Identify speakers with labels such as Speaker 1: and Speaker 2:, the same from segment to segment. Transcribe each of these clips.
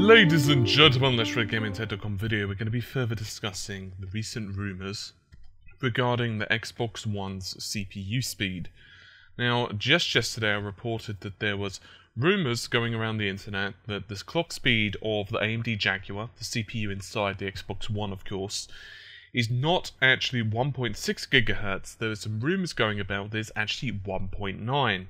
Speaker 1: Ladies and gentlemen, let's RedGamingTech.com video. We're going to be further discussing the recent rumours regarding the Xbox One's CPU speed. Now, just yesterday I reported that there was rumours going around the internet that this clock speed of the AMD Jaguar, the CPU inside the Xbox One of course, is not actually 1.6 gigahertz. There are some rumours going about there's actually 1.9.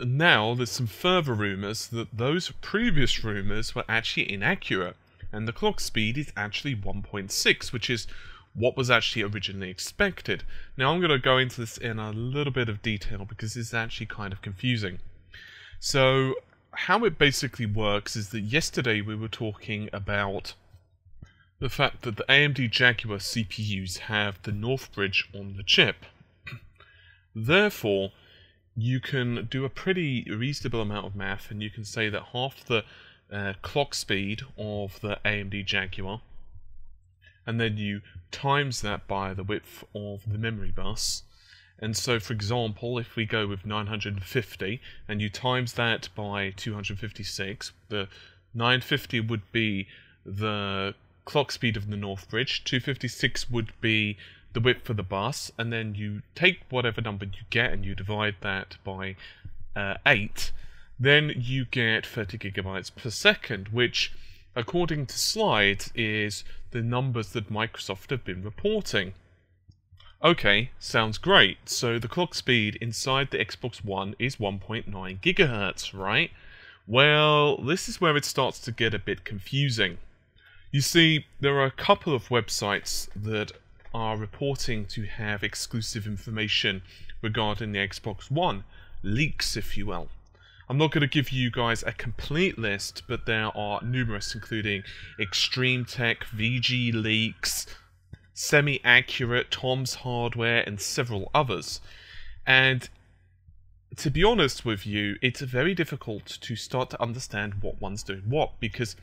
Speaker 1: Now, there's some further rumours that those previous rumours were actually inaccurate, and the clock speed is actually 1.6, which is what was actually originally expected. Now, I'm going to go into this in a little bit of detail because it's actually kind of confusing. So, how it basically works is that yesterday we were talking about the fact that the AMD Jaguar CPUs have the North Bridge on the chip. Therefore, you can do a pretty reasonable amount of math and you can say that half the uh, clock speed of the AMD Jaguar and then you times that by the width of the memory bus. And so for example if we go with 950 and you times that by 256 the 950 would be the clock speed of the North Bridge. 256 would be the width for the bus, and then you take whatever number you get and you divide that by uh, 8, then you get 30 gigabytes per second, which, according to slides, is the numbers that Microsoft have been reporting. Okay, sounds great. So the clock speed inside the Xbox One is 1.9 gigahertz, right? Well, this is where it starts to get a bit confusing. You see, there are a couple of websites that are reporting to have exclusive information regarding the Xbox One, leaks if you will. I'm not going to give you guys a complete list, but there are numerous, including ExtremeTech, VG Leaks, SemiAccurate, Tom's Hardware, and several others. And to be honest with you, it's very difficult to start to understand what one's doing what because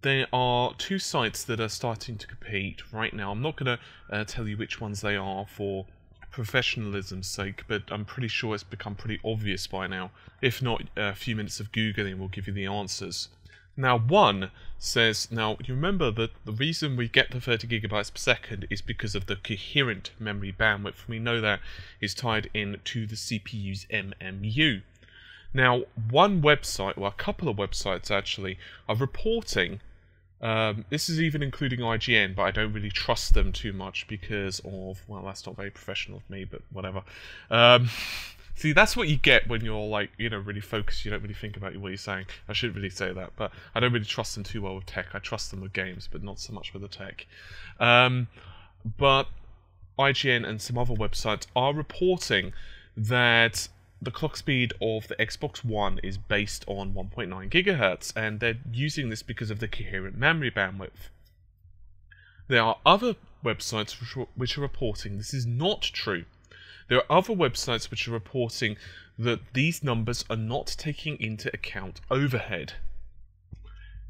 Speaker 1: there are two sites that are starting to compete right now. I'm not going to uh, tell you which ones they are for professionalism's sake, but I'm pretty sure it's become pretty obvious by now. If not, a few minutes of Googling will give you the answers. Now, one says, now you remember that the reason we get the 30 gigabytes per second is because of the coherent memory bandwidth. We know that is tied in to the CPU's MMU. Now, one website, or a couple of websites actually, are reporting. Um, this is even including IGN, but I don't really trust them too much because of well, that's not very professional of me, but whatever. Um, see, that's what you get when you're like, you know, really focused. You don't really think about what you're saying. I shouldn't really say that, but I don't really trust them too well with tech. I trust them with games, but not so much with the tech. Um, but IGN and some other websites are reporting that the clock speed of the Xbox One is based on 1.9 gigahertz, and they're using this because of the coherent memory bandwidth. There are other websites which are reporting this is not true. There are other websites which are reporting that these numbers are not taking into account overhead.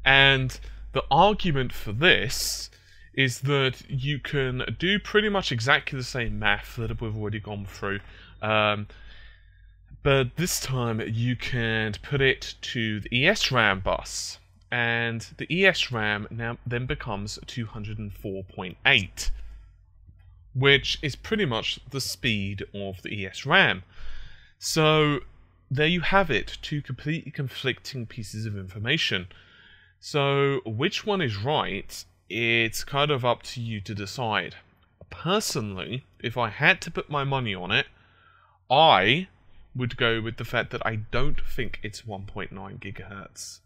Speaker 1: And the argument for this is that you can do pretty much exactly the same math that we've already gone through. Um, but this time you can put it to the ESRAM bus, and the ESRAM now then becomes 204.8, which is pretty much the speed of the ESRAM. So there you have it, two completely conflicting pieces of information. So which one is right? It's kind of up to you to decide. Personally, if I had to put my money on it, I would go with the fact that I don't think it's 1.9 gigahertz.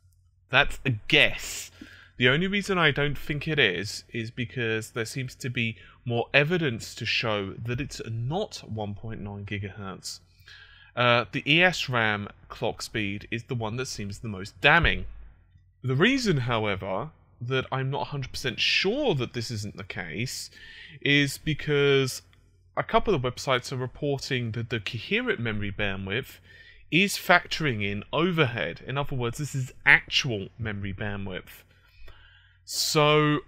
Speaker 1: That's a guess. The only reason I don't think it is is because there seems to be more evidence to show that it's not 1.9 gigahertz. Uh, the ESRAM clock speed is the one that seems the most damning. The reason, however, that I'm not 100% sure that this isn't the case is because a couple of websites are reporting that the coherent memory bandwidth is factoring in overhead. In other words, this is actual memory bandwidth. So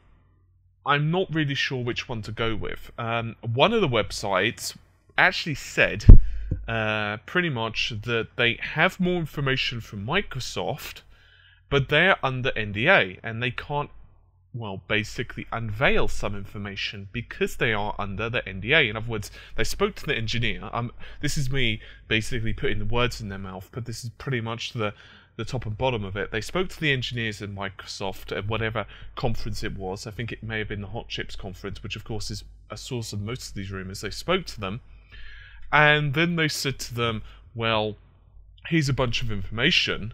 Speaker 1: I'm not really sure which one to go with. Um, one of the websites actually said uh, pretty much that they have more information from Microsoft but they're under NDA and they can't well, basically unveil some information because they are under the NDA. In other words, they spoke to the engineer. Um, this is me basically putting the words in their mouth, but this is pretty much the the top and bottom of it. They spoke to the engineers in Microsoft at whatever conference it was. I think it may have been the Hot Chips conference, which of course is a source of most of these rumors. They spoke to them, and then they said to them, "Well, here's a bunch of information,"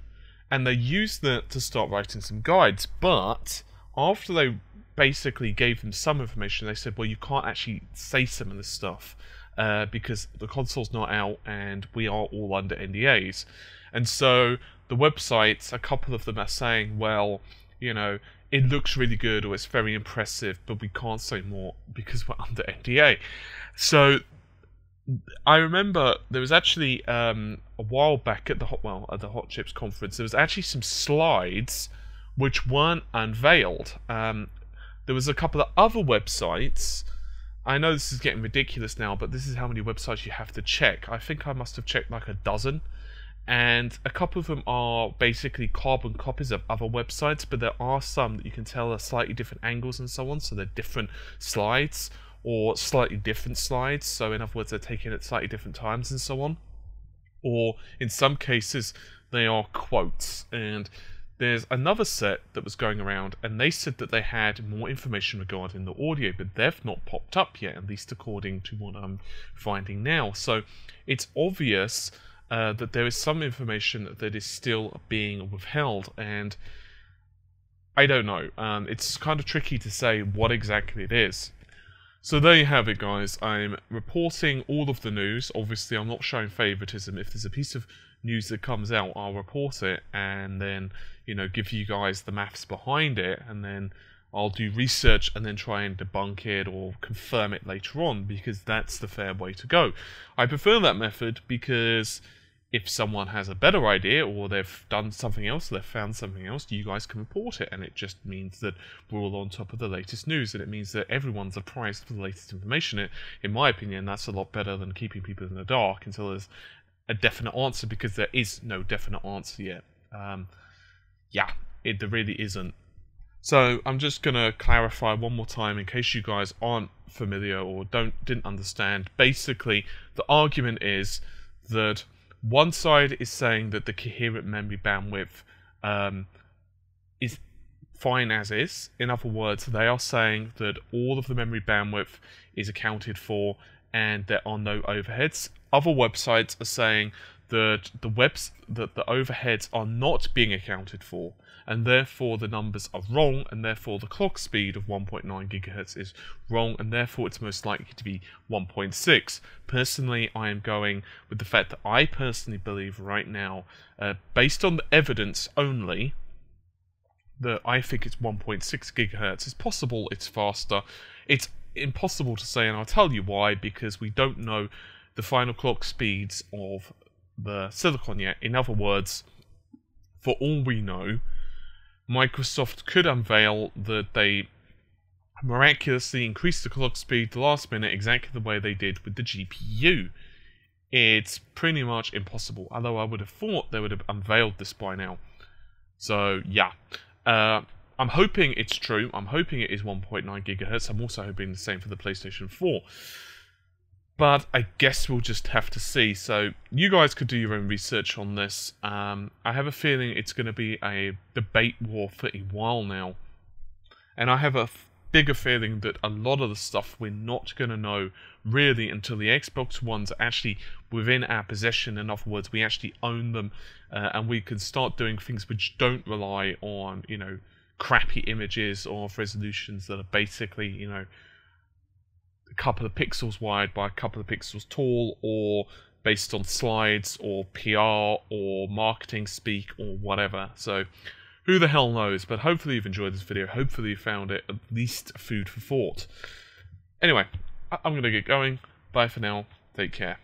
Speaker 1: and they used that to start writing some guides, but after they basically gave them some information, they said, well, you can't actually say some of this stuff uh, because the console's not out and we are all under NDAs. And so the websites, a couple of them are saying, well, you know, it looks really good or it's very impressive, but we can't say more because we're under NDA. So I remember there was actually um, a while back at the hot well at the Hot Chips conference. There was actually some slides which weren't unveiled. Um, there was a couple of other websites. I know this is getting ridiculous now, but this is how many websites you have to check. I think I must have checked like a dozen. And a couple of them are basically carbon copies of other websites, but there are some that you can tell are slightly different angles and so on, so they're different slides or slightly different slides. So, in other words, they're taken at slightly different times and so on. Or in some cases, they are quotes. And there's another set that was going around, and they said that they had more information regarding the audio, but they've not popped up yet, at least according to what I'm finding now. So it's obvious uh, that there is some information that is still being withheld, and I don't know. Um, it's kind of tricky to say what exactly it is. So there you have it, guys. I'm reporting all of the news. Obviously, I'm not showing favoritism. If there's a piece of news that comes out, I'll report it and then, you know, give you guys the maths behind it and then I'll do research and then try and debunk it or confirm it later on because that's the fair way to go. I prefer that method because if someone has a better idea or they've done something else, they've found something else, you guys can report it. And it just means that we're all on top of the latest news and it means that everyone's apprised of the latest information. It, in my opinion, that's a lot better than keeping people in the dark until there's a definite answer because there is no definite answer yet. Um, yeah, it there really isn't. So I'm just gonna clarify one more time in case you guys aren't familiar or don't didn't understand. Basically, the argument is that one side is saying that the coherent memory bandwidth um, is fine as is. In other words, they are saying that all of the memory bandwidth is accounted for and there are no overheads. Other websites are saying that the webs that the overheads are not being accounted for and therefore the numbers are wrong and therefore the clock speed of 1.9 gigahertz is wrong and therefore it's most likely to be 1.6 personally i am going with the fact that i personally believe right now uh, based on the evidence only that i think it's 1.6 gigahertz it's possible. It's faster. It's impossible to say, and I'll tell you why, because we don't know the final clock speeds of the silicon yet. In other words, for all we know, Microsoft could unveil that they miraculously increased the clock speed the last minute exactly the way they did with the GPU. It's pretty much impossible, although I would have thought they would have unveiled this by now. So, yeah. Uh, I'm hoping it's true. I'm hoping it is 1.9 gigahertz. I'm also hoping the same for the PlayStation 4. But I guess we'll just have to see. So you guys could do your own research on this. Um, I have a feeling it's going to be a debate war for a while now. And I have a bigger feeling that a lot of the stuff we're not going to know really until the Xbox One's actually within our possession. In other words, we actually own them uh, and we can start doing things which don't rely on, you know, crappy images or resolutions that are basically, you know, a couple of pixels wide by a couple of pixels tall, or based on slides, or PR, or marketing speak, or whatever. So, who the hell knows? But hopefully you've enjoyed this video. Hopefully you found it at least food for thought. Anyway, I'm going to get going. Bye for now. Take care.